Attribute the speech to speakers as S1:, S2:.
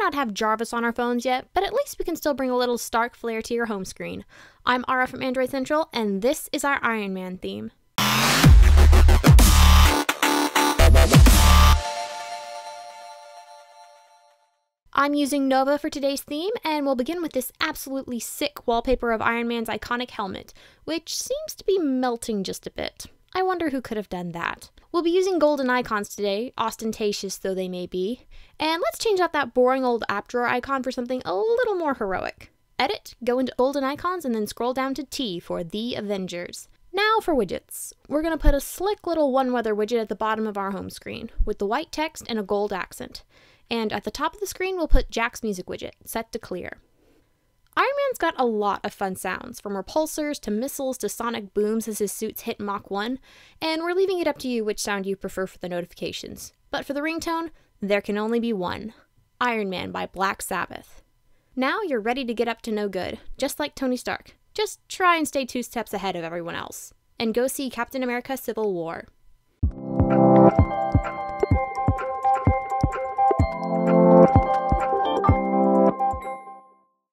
S1: not have Jarvis on our phones yet, but at least we can still bring a little Stark flair to your home screen. I'm Ara from Android Central, and this is our Iron Man theme. I'm using Nova for today's theme, and we'll begin with this absolutely sick wallpaper of Iron Man's iconic helmet, which seems to be melting just a bit. I wonder who could have done that. We'll be using golden icons today, ostentatious though they may be, and let's change out that boring old app drawer icon for something a little more heroic. Edit, go into golden icons, and then scroll down to T for The Avengers. Now for widgets. We're going to put a slick little one weather widget at the bottom of our home screen, with the white text and a gold accent. And at the top of the screen, we'll put Jack's music widget, set to clear. Iron Man's got a lot of fun sounds, from repulsors to missiles to sonic booms as his suits hit Mach 1, and we're leaving it up to you which sound you prefer for the notifications. But for the ringtone, there can only be one Iron Man by Black Sabbath. Now you're ready to get up to no good, just like Tony Stark. Just try and stay two steps ahead of everyone else. And go see Captain America Civil War.